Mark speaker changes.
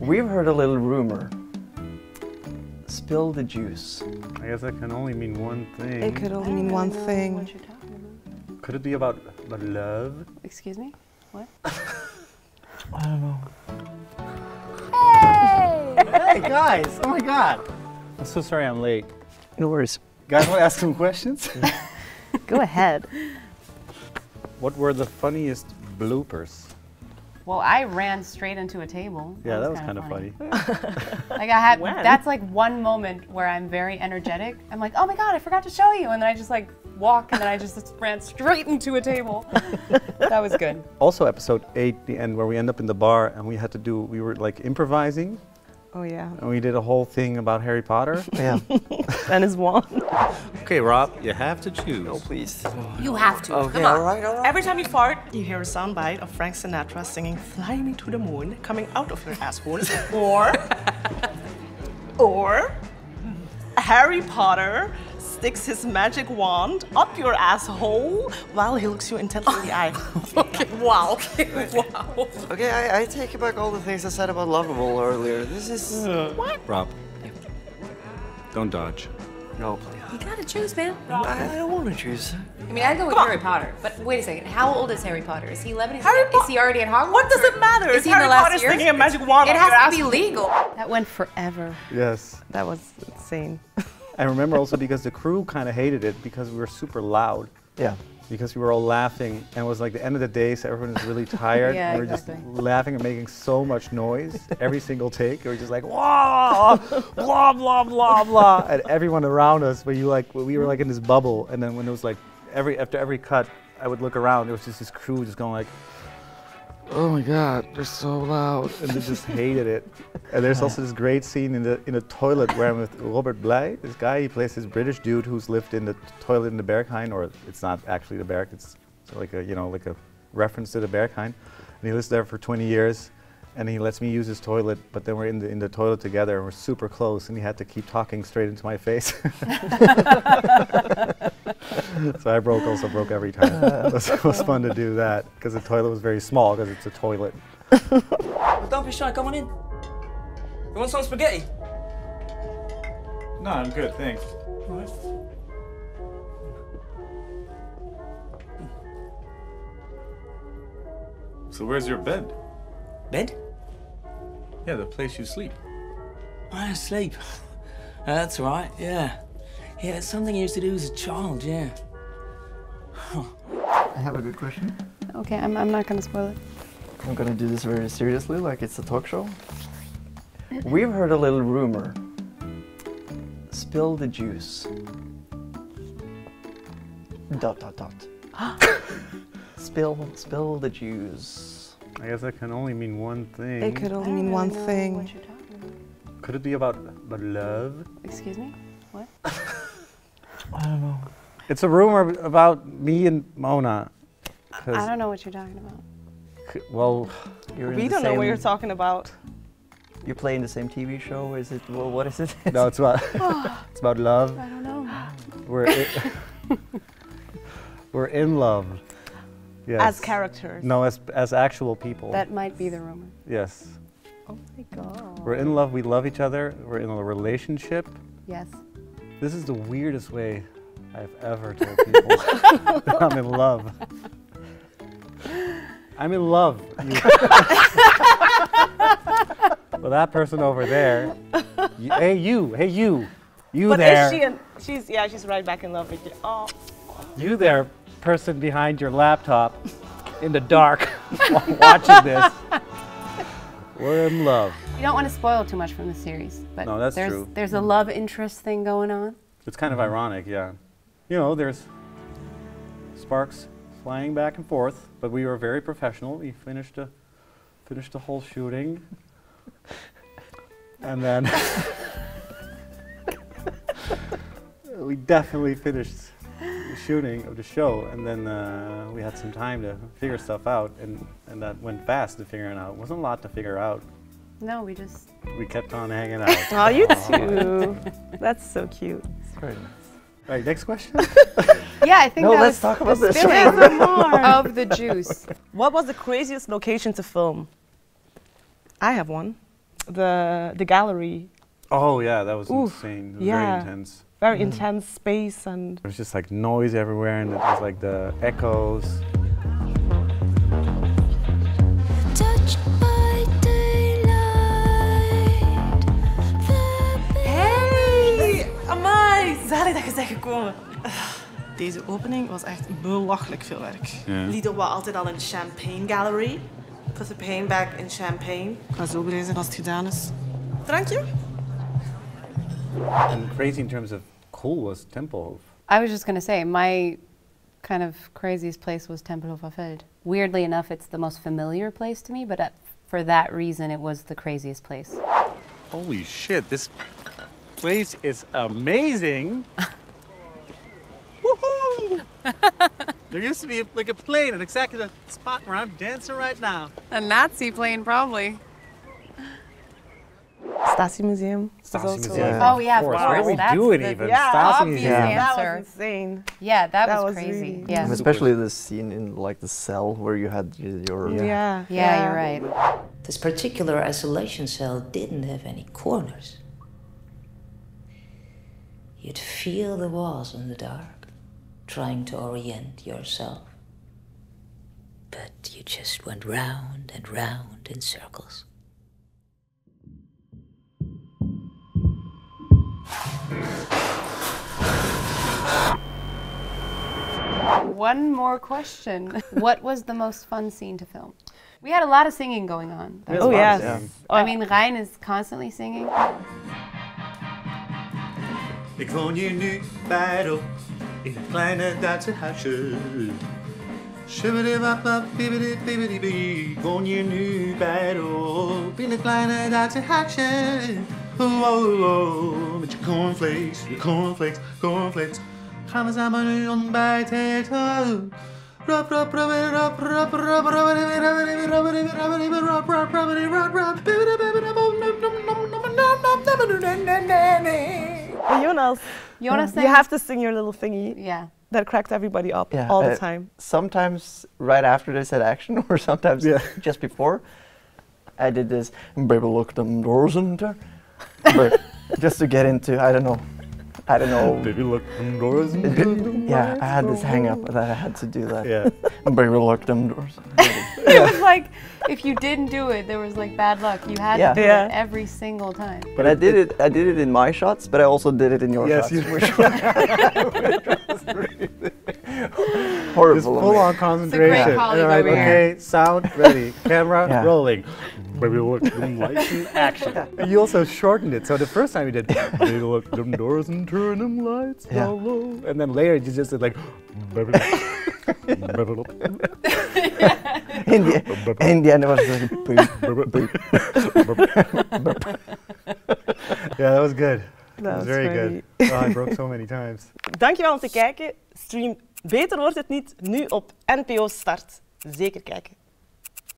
Speaker 1: We've heard a little rumor. Spill the juice.
Speaker 2: I guess that can only mean one thing.
Speaker 3: It could only mean one thing.
Speaker 4: What you're talking about?
Speaker 2: Could it be about, about love?
Speaker 4: Excuse me? What?
Speaker 1: I don't know.
Speaker 2: Hey! Hey guys! Oh my god! I'm so sorry I'm late.
Speaker 1: No worries.
Speaker 2: Guys, want to ask some questions?
Speaker 3: Go ahead.
Speaker 2: what were the funniest bloopers?
Speaker 4: Well, I ran straight into a table.
Speaker 2: Yeah, that was
Speaker 4: kinda
Speaker 2: kind of funny.
Speaker 4: Like I had,
Speaker 3: When?
Speaker 4: that's like one moment where I'm very energetic. I'm like, oh my god, I forgot to show you, and then I just like walk, and then I just ran straight into a table. that was good.
Speaker 2: Also, episode eight, the end where we end up in the bar and we had to do, we were like improvising
Speaker 3: Oh yeah.
Speaker 2: and we did a whole thing about Harry Potter.
Speaker 1: Yeah.
Speaker 3: And his wand.
Speaker 5: Okay, Rob, you have to choose.
Speaker 1: no, please.
Speaker 6: You have to.
Speaker 1: Okay,
Speaker 6: Come on.
Speaker 1: all right, all right.
Speaker 7: Every time you fart, you hear a soundbite of Frank Sinatra singing Fly Me to the Moon coming out of your asshole. or, or, Harry Potter sticks his magic wand up your asshole while he looks you intently in the eye.
Speaker 6: Okay, wow. Okay, wow.
Speaker 1: Okay, I, I take back all the things I said about Lovable earlier. This is.
Speaker 5: what Rob, don't dodge.
Speaker 1: No, please.
Speaker 6: You gotta choose, man.
Speaker 1: I, I don't want to choose.
Speaker 6: I mean, I go with Harry Potter, but wait a second. How old is Harry Potter? Is he 11? Is,
Speaker 7: Harry
Speaker 6: he,
Speaker 7: Po-
Speaker 6: is he already at Hogwarts?
Speaker 7: What does it matter?
Speaker 6: Is
Speaker 7: It's
Speaker 6: he in
Speaker 7: Harry
Speaker 6: the last
Speaker 7: Potter
Speaker 6: year?
Speaker 7: sticking a magic wand
Speaker 6: It has to be legal.
Speaker 4: That went forever.
Speaker 2: yes.
Speaker 3: That was insane.
Speaker 2: I remember also because the crew kind of hated it because we were super loud.
Speaker 1: Yeah.
Speaker 2: Because we were all laughing and it was like the end of the day, so everyone was really tired.
Speaker 4: Yeah,
Speaker 2: we were
Speaker 4: exactly.
Speaker 2: just laughing and making so much noise every single take. We were just like, wah, blah, blah, blah, blah. And everyone around us, but you like, we were like in this bubble. And then when it was like, every after every cut, I would look around, it was just this crew just going like, oh my God, they're so loud. And they just hated it. And there's also this great scene in the in the toilet where I'm with Robert Bly, this guy, he plays this British dude who's lived in the toilet in the Berghain, or it's not actually the Berg, it's like a, you know, like a reference to the Berghain. And he lives there for 20 years, and he lets me use his toilet, but then we're in the, in the toilet together, and we're super close, and he had to keep talking straight into my face. so I broke, also broke every time. it, was, it was fun to do that, because the toilet was very small, because it's a toilet.
Speaker 8: Don't be shy, come on in. You want some spaghetti?
Speaker 2: No, I'm good, thanks.
Speaker 5: So where's your bed?
Speaker 8: Bed?
Speaker 5: Yeah, the place you sleep.
Speaker 8: I sleep. Uh, that's right, yeah. Yeah, it's something I used to do as a child, yeah.
Speaker 1: I have a good question.
Speaker 4: Okay, I'm, I'm not gonna spoil it.
Speaker 1: I'm gonna do this very seriously, like it's a talk show. We've heard a little rumor. Spill the juice. Dot dot dot. spill, spill the juice.
Speaker 2: I guess that can only mean one thing.
Speaker 3: It could
Speaker 4: I
Speaker 3: only
Speaker 4: don't
Speaker 3: mean
Speaker 4: really
Speaker 3: one
Speaker 4: know
Speaker 3: thing.
Speaker 4: What you're talking about?
Speaker 2: Could it be about, about love?
Speaker 4: Excuse me? What?
Speaker 1: I don't know.
Speaker 2: It's a rumor about me and Mona.
Speaker 4: I don't know what you're talking about.
Speaker 2: Well,
Speaker 1: You're in
Speaker 3: We
Speaker 1: the
Speaker 3: don't know what you're talking about.
Speaker 1: You're playing the same TV show? Is it? Well, what is it?
Speaker 2: no, it's about oh. it's about love.
Speaker 4: I don't know.
Speaker 2: We're i- we're in love. Yes.
Speaker 3: As characters.
Speaker 2: No, as as actual people.
Speaker 4: That might be the rumor.
Speaker 2: yes.
Speaker 3: Oh my god.
Speaker 2: We're in love. We love each other. We're in a relationship.
Speaker 4: Yes.
Speaker 2: This is the weirdest way I've ever told people that I'm in love. I'm in love. Well, that person over there. you- hey, you. Hey, you. You
Speaker 7: But
Speaker 2: there.
Speaker 7: is she in, she's, yeah, she's right back in love with you. Oh,
Speaker 2: You there, person behind your laptop in the dark watching this. We're in love.
Speaker 4: You don't want to spoil too much from the series, but
Speaker 2: No, that's
Speaker 4: there's
Speaker 2: true.
Speaker 4: there's a love interest thing going on.
Speaker 2: It's kind of ironic, yeah. You know, there's sparks flying back and forth, but we were very professional. We finished a finished the whole shooting, and then we definitely finished shooting of the show, and then uh, we had some time to figure stuff out, and and that went fast to figuring out. It wasn't a lot to figure out.
Speaker 4: No, we just
Speaker 2: We kept on hanging out.
Speaker 3: Oh, you too. That's so cute.
Speaker 1: Very nice.
Speaker 2: Right, next question.
Speaker 4: yeah. I think
Speaker 1: No,
Speaker 4: that
Speaker 1: let's
Speaker 4: was
Speaker 1: talk
Speaker 4: the
Speaker 1: about this.
Speaker 4: spilling of the juice.
Speaker 7: what was the craziest location to film? I have one. the the gallery.
Speaker 2: Oh yeah, that was
Speaker 7: Oof,
Speaker 2: insane. It was
Speaker 7: yeah.
Speaker 2: very intense.
Speaker 7: Very
Speaker 1: Mm.
Speaker 7: intense space and
Speaker 2: There was just like noise everywhere, and it was like the echoes.
Speaker 7: Hey, amai, zalig dat je bent gekomen. Deze opening was echt belachelijk veel werk. Lido was altijd al in de Champagne Gallery. Put the pain back in Champagne. Ik ga zo berezen als het gedaan is. Drankje?
Speaker 2: And crazy in terms of cool was Tempelhof.
Speaker 4: I was just gonna say my kind of craziest place was Tempelhofer Feld. Weirdly enough, it's the most familiar place to me, but at, for that reason, it was the craziest place.
Speaker 5: Holy shit, this
Speaker 2: Place is amazing. Woohoo!
Speaker 8: There used to be like a plane at exactly the spot where I'm dancing right now.
Speaker 4: A Nazi plane, probably.
Speaker 7: Stasi-museum. was also-
Speaker 2: Stasi-museum.
Speaker 1: Yeah.
Speaker 4: Oh, yeah, of
Speaker 2: Where
Speaker 4: course.
Speaker 2: we
Speaker 4: That's
Speaker 2: do it
Speaker 4: the-
Speaker 2: even.
Speaker 7: Yeah,
Speaker 2: Stasi-museum.
Speaker 4: obvious
Speaker 1: Yeah.
Speaker 7: That
Speaker 4: answer.
Speaker 7: was insane.
Speaker 4: Yeah, that,
Speaker 7: That
Speaker 4: was,
Speaker 7: was
Speaker 4: crazy.
Speaker 7: really-
Speaker 4: yeah.
Speaker 1: And especially the scene in like the cell where you had y- your
Speaker 7: Yeah.
Speaker 4: yeah, you're right.
Speaker 9: This particular isolation cell didn't have any corners. You'd feel the walls in the dark, trying to orient yourself. But you just went round and round in circles.
Speaker 4: One more question. what was the most fun scene to film? We had a lot of singing going on. That
Speaker 7: Oh yes.
Speaker 1: yeah.
Speaker 4: I mean, Ryan is constantly singing.
Speaker 5: Ik woon hier nu bij de in een kleine Duitse huisje. Shibbidi-bap-bap, bibbidi-bibbidi-bie. Ik woon hier nu bij de in een kleine Duitse huisje. Oh, oh, oh, met je cornflakes, je cornflakes, cornflakes gaan samen nu ontbijt eten.
Speaker 7: Hey, Jonas. You have to sing your little thingy.
Speaker 4: Yeah.
Speaker 7: That cracked everybody up
Speaker 1: yeah,
Speaker 7: all the
Speaker 1: uh,
Speaker 7: time.
Speaker 1: Sometimes right after they said action, or sometimes
Speaker 2: yeah.
Speaker 1: just before. I did this. Baby looked them doors and just to get into, I don't know. I don't know.
Speaker 2: Baby, look indoors.
Speaker 1: Yeah, I had this hang up that I had to do that.
Speaker 2: Yeah.
Speaker 1: Baby, lock them doors.
Speaker 4: It was like if you didn't do it, there was like bad luck. You had
Speaker 1: Yeah.
Speaker 4: to do
Speaker 7: Yeah.
Speaker 4: it every single time.
Speaker 1: But I did it. I did it in my shots, but I also did it in your
Speaker 2: Yes,
Speaker 1: shots.
Speaker 2: you-
Speaker 1: which was, which was really
Speaker 2: Just full on concentration.
Speaker 4: colleague
Speaker 2: All right,
Speaker 4: over here.
Speaker 2: okay, sound ready, camera
Speaker 1: Yeah.
Speaker 2: rolling. Baby, look them lights in action. And you also shortened it. So the first time you did, baby, look them doors and turn them lights
Speaker 1: Yeah.
Speaker 2: low. And then later you just did like, baby, baby, look,
Speaker 1: In the, in the end, it was like boop, boop.
Speaker 2: yeah, that was good.
Speaker 7: Dat
Speaker 2: That was
Speaker 7: was
Speaker 2: very
Speaker 7: funny.
Speaker 2: good. Oh, I broke so many times.
Speaker 7: Dankjewel om te kijken. Stream Beter wordt het niet nu op NPO Start. Zeker kijken.